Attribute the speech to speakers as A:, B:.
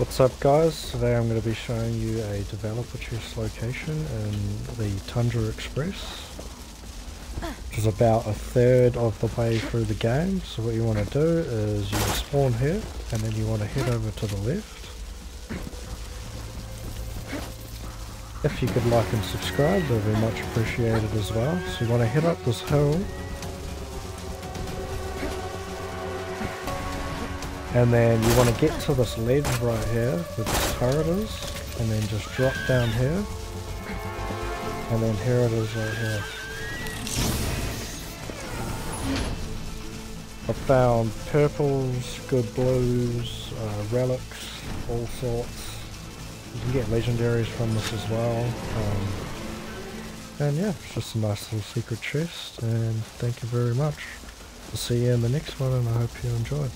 A: What's up guys? Today I'm going to be showing you a developer chest location in the Tundra Express which is about a third of the way through the game. So what you want to do is you spawn here and then you want to head over to the left. If you could like and subscribe that would be much appreciated as well. So you want to head up this hill And then you want to get to this ledge right here where this turret is, and then just drop down here. And then here it is right here. I found purples, good blues, uh, relics, all sorts. You can get legendaries from this as well. Um, and yeah, it's just a nice little secret chest, and thank you very much. I'll see you in the next one, and I hope you enjoyed.